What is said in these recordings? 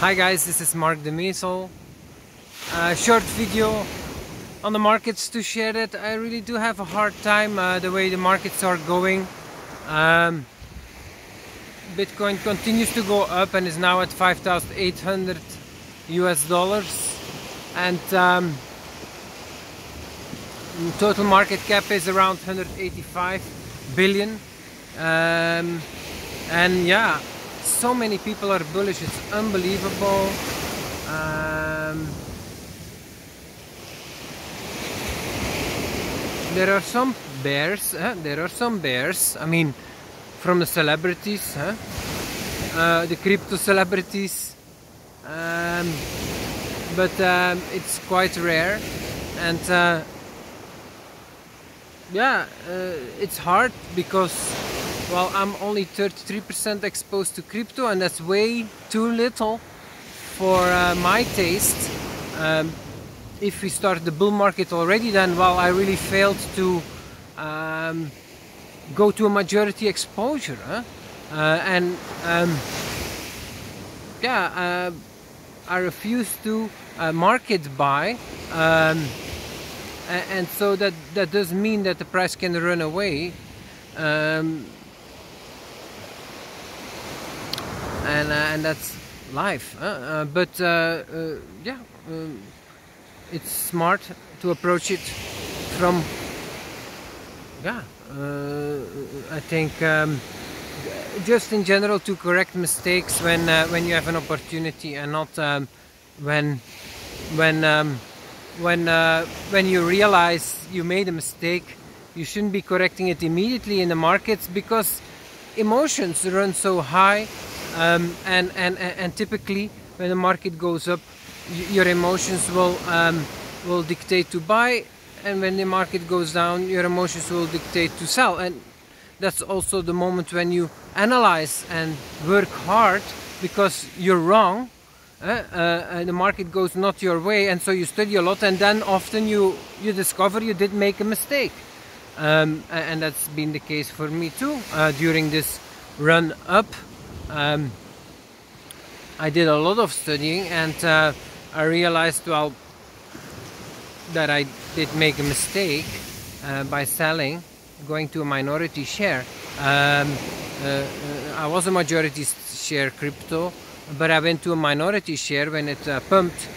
Hi guys, this is Marc De Mesel. A short video on the markets to share that I really do have a hard time uh, the way the markets are going. Um, Bitcoin continues to go up and is now at 5,800 US dollars and um, total market cap is around 185 billion um, and yeah so many people are bullish it's unbelievable um, there are some bears huh? there are some bears I mean from the celebrities huh? uh, the crypto celebrities um, but um, it's quite rare and uh, yeah uh, it's hard because well I'm only 33% exposed to crypto and that's way too little for uh, my taste um, if we start the bull market already then well I really failed to um, go to a majority exposure huh? Uh, and um, yeah uh, I refuse to uh, market buy um, and so that that does mean that the price can run away um, and uh, and that's life. Uh, uh, but uh, uh, yeah it's smart to approach it from yeah uh, I think um, just in general to correct mistakes when when you have an opportunity and not um, when when um, when uh, when you realize you made a mistake you shouldn't be correcting it immediately in the markets because emotions run so high um, and, and and typically when the market goes up your emotions will um, will dictate to buy. And when the market goes down your emotions will dictate to sell. And that's also the moment when you analyze and work hard because you're wrong uh, uh, the market goes not your way and so you study a lot and then often you you discover you did make a mistake. Um, and that's been the case for me too uh, during this run up um, I did a lot of studying and uh, I realized well that I did make a mistake uh, by selling going to a minority share um, uh, I was a majority share crypto but I went to a minority share when it uh, pumped,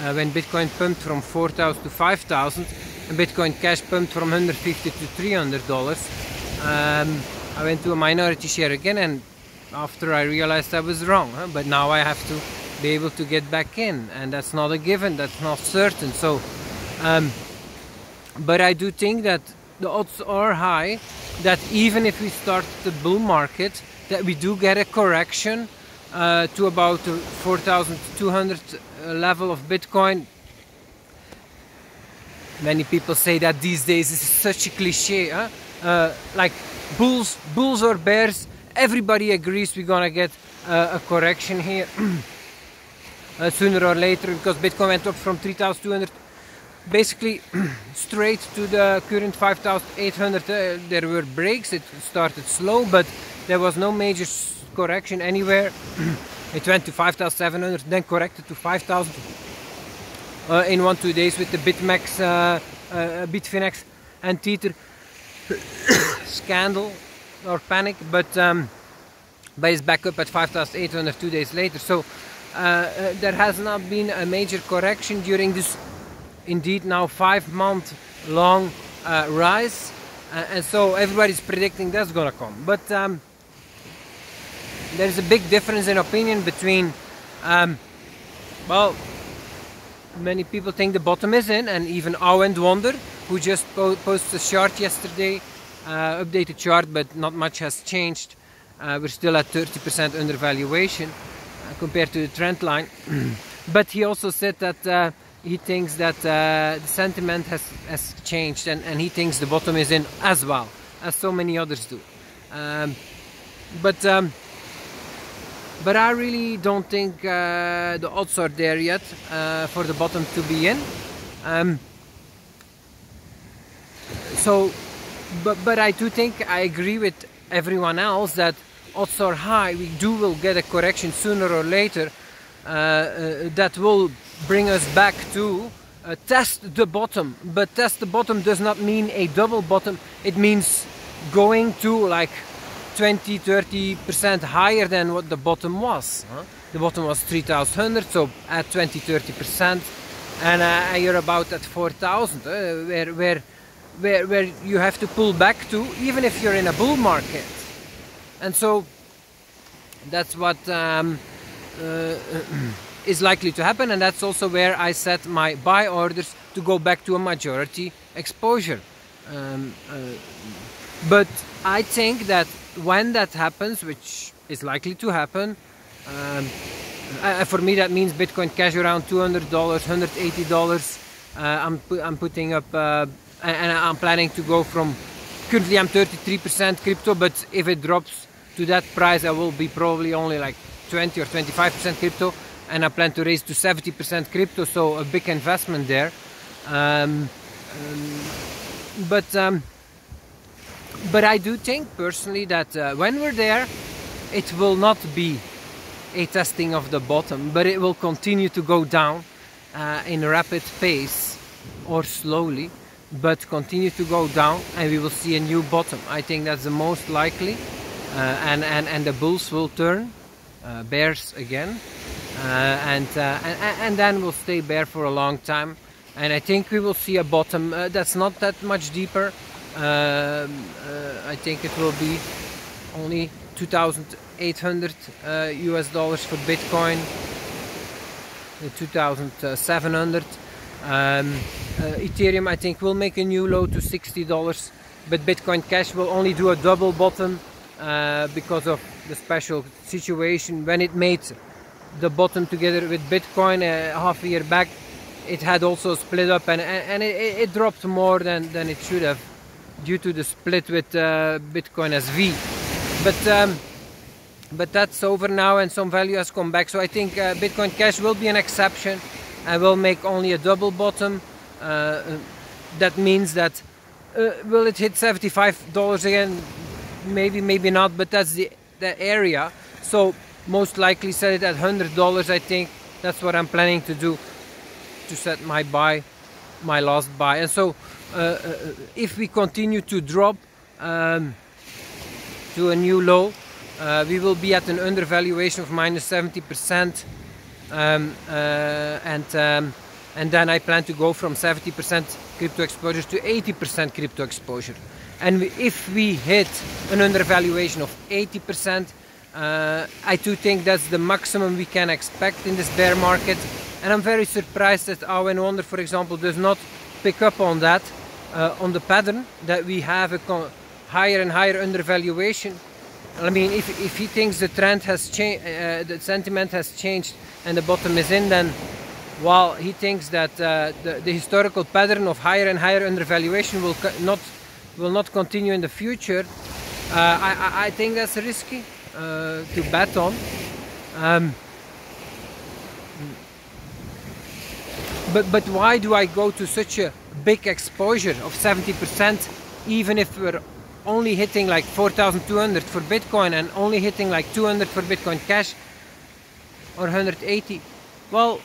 uh, when Bitcoin pumped from 4,000 to 5,000, and Bitcoin Cash pumped from 150 to 300 dollars. Um, I went to a minority share again, and after I realized I was wrong, huh? but now I have to be able to get back in, and that's not a given, that's not certain. So, um, but I do think that the odds are high that even if we start the bull market, that we do get a correction uh, to about 4,200 uh, level of Bitcoin. Many people say that these days is such a cliche, huh? uh, like bulls, bulls or bears. Everybody agrees we're gonna get uh, a correction here uh, sooner or later because Bitcoin went up from 3,200 basically straight to the current 5,800. Uh, there were breaks. It started slow, but there was no major correction anywhere. it went to 5,700, then corrected to 5,000 uh, in one two days with the Bitmax, uh, uh, Bitfinex and Tether scandal or panic, but um, but it's back up at 5,800 two days later. So uh, uh, there has not been a major correction during this, indeed now five month long uh, rise, and so everybody's predicting that's gonna come, but. Um, there's a big difference in opinion between um, well many people think the bottom is in and even and Wonder who just po posted a chart yesterday uh, updated chart but not much has changed. Uh, we're still at 30% undervaluation uh, compared to the trend line. But he also said that uh, he thinks that uh, the sentiment has, has changed and, and he thinks the bottom is in as well as so many others do. Um, but um, but I really don't think uh, the odds are there yet uh, for the bottom to be in. Um, so, but, but I do think I agree with everyone else that odds are high. We do will get a correction sooner or later. uh, uh, that will bring us back to uh, test the bottom. But test the bottom does not mean a double bottom. It means going to like 20 30% higher than what the bottom was. Huh? The bottom was 3100, so at 20 30%, and uh, you're about at 4000, uh, where, where, where, where you have to pull back to, even if you're in a bull market. And so that's what um, uh, is likely to happen, and that's also where I set my buy orders to go back to a majority exposure. Um, uh, but I think that when that happens, which is likely to happen, um, for me that means Bitcoin Cash around $200, $180. Uh, I'm, pu I'm putting up, uh, and I'm planning to go from, currently I'm 33% crypto, but if it drops to that price, I will be probably only like 20 or 25% crypto, and I plan to raise to 70% crypto, so a big investment there. Um, um, but um, but I do think personally that uh, when we're there, it will not be a testing of the bottom, but it will continue to go down uh, in a rapid pace or slowly, but continue to go down, and we will see a new bottom. I think that's the most likely, uh, and and and the bulls will turn uh, bears again, uh, and, uh, and and then we'll stay bear for a long time. And I think we will see a bottom that's not that much deeper um, uh, I think it will be only 2,800 US uh, dollars for Bitcoin, 2,700. Um, uh, Ethereum I think will make a new low to $60 but Bitcoin Cash will only do a double bottom uh, because of the special situation when it made the bottom together with Bitcoin uh, half a year back it had also split up and, and it, it, dropped more than, than it should have due to the split with uh, Bitcoin SV. But um, but that's over now and some value has come back. So I think uh, Bitcoin Cash will be an exception and will make only a double bottom. Uh, that means that uh, will it hit $75 again? Maybe, maybe not, but that's the, the area. So most likely set it at $100 I think. That's what I'm planning to do to set my buy, my last buy. And so uh, uh, if we continue to drop um, to a new low, uh, we will be at an undervaluation of minus 70%. Um, and um, and then I plan to go from 70% crypto exposure to 80% crypto exposure. And if we hit an undervaluation of 80%, uh, I do think that's the maximum we can expect in this bear market. And I'm very surprised that Awe and Wonder, for example, does not pick up on that uh, on the pattern that we have a higher and higher undervaluation. I mean, if, if he thinks the trend has changed, uh, the sentiment has changed and the bottom is in, then while he thinks that uh, the, the, historical pattern of higher and higher undervaluation will not will not continue in the future, uh, I, I, think that's risky uh, to bet on. Um, but but why do I go to such a big exposure of 70% even if we're only hitting like 4200 for Bitcoin and only hitting like 200 for Bitcoin Cash or 180 well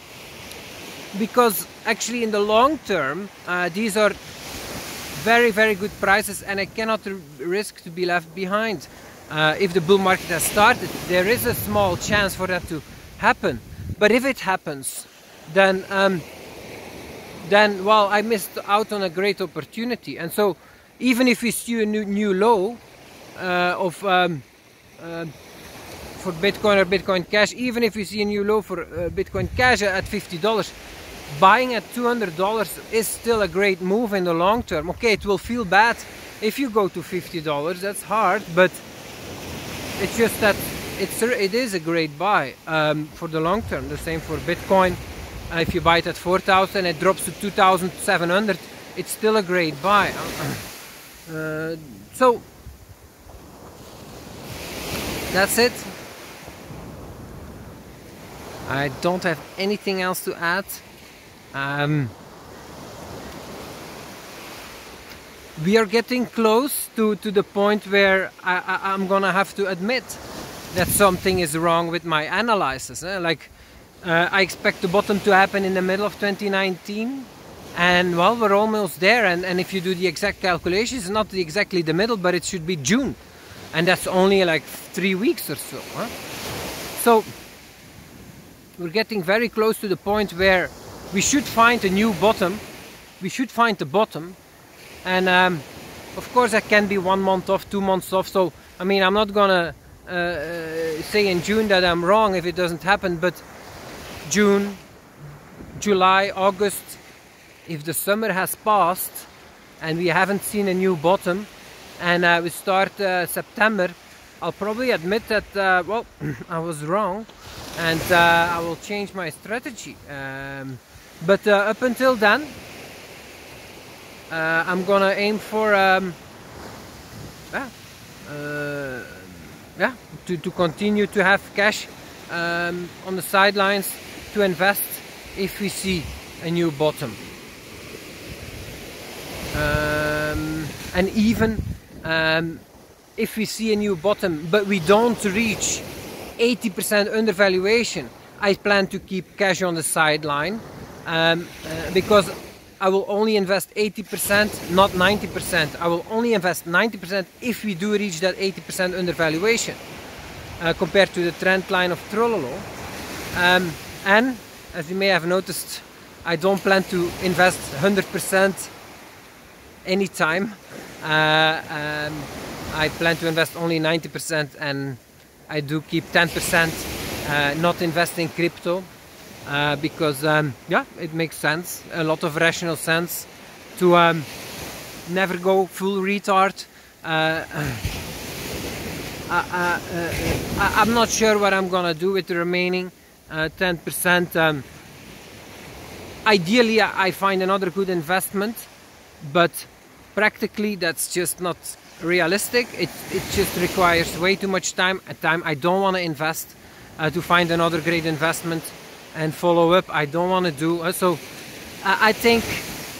because actually in the long term uh, these are very very good prices and I cannot risk to be left behind. Uh, if the bull market has started there is a small chance for that to happen. But if it happens then um, then well I missed out on a great opportunity. And so even if we see a new, new low uh, of um, uh, for Bitcoin or Bitcoin Cash even if we see a new low for uh, Bitcoin Cash at $50 buying at $200 is still a great move in the long term. Okay it will feel bad if you go to $50 that's hard but it's just that it's it is a great buy um, for the long term. The same for Bitcoin. Uh, if you buy it at 4000 it drops to 2700 it's still a great buy. Uh, so that's it. I don't have anything else to add um, we are getting close to, to the point where I, I, I'm gonna have to admit that something is wrong with my analysis eh? like Uh, I expect the bottom to happen in the middle of 2019 and well we're almost there and, and if you do the exact calculations not exactly the middle but it should be June and that's only like three weeks or so huh? so we're getting very close to the point where we should find a new bottom. We should find the bottom. And um, of course that can be one month off two months off. So I mean I'm not gonna uh, uh say in June that I'm wrong if it doesn't happen but June July August if the summer has passed and we haven't seen a new bottom and uh, we start uh, September I'll probably admit that uh, well I was wrong and I will change my strategy. Um, but uh, up until then uh, I'm gonna aim for um, yeah, yeah to, to continue to have cash um, on the sidelines to invest if we see a new bottom. Um, and even um, if we see a new bottom but we don't reach 80% undervaluation I plan to keep cash on the sideline um, uh, because I will only invest 80% not 90% I will only invest 90% if we do reach that 80% undervaluation uh, compared to the trend line of Trololo. Um, and as you may have noticed I don't plan to invest 100% anytime. Uh, um, I plan to invest only 90% and I do keep 10% uh, not invest in crypto uh, because um, yeah it makes sense. A lot of rational sense to um, never go full retard. Uh, uh, I, am not sure what I'm gonna do with the remaining 10% um, ideally I find another good investment but practically that's just not realistic. It, it just requires way too much time a time I don't want to invest uh, to find another great investment and follow up. I don't want to do uh, so I, think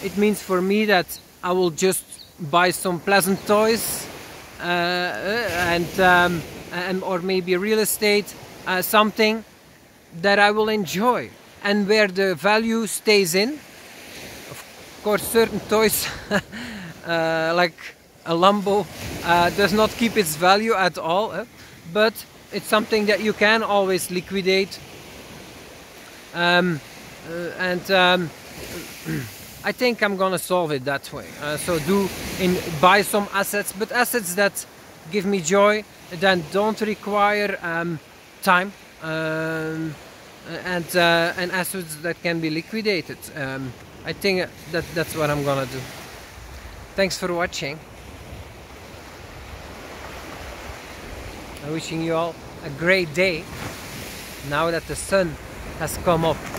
it means for me that I will just buy some pleasant toys uh, uh and, um, and or maybe real estate uh, something that I will enjoy. And where the value stays in of course certain toys uh, like a Lambo uh, does not keep its value at all but it's something that you can always liquidate um, uh, and um, I think I'm gonna solve it that way. Uh, so do in buy some assets but assets that give me joy that don't require um, time um, and uh, and assets that can be liquidated. Um, I think that that's what I'm gonna do. Thanks for watching. I'm wishing you all a great day. Now that the sun has come up.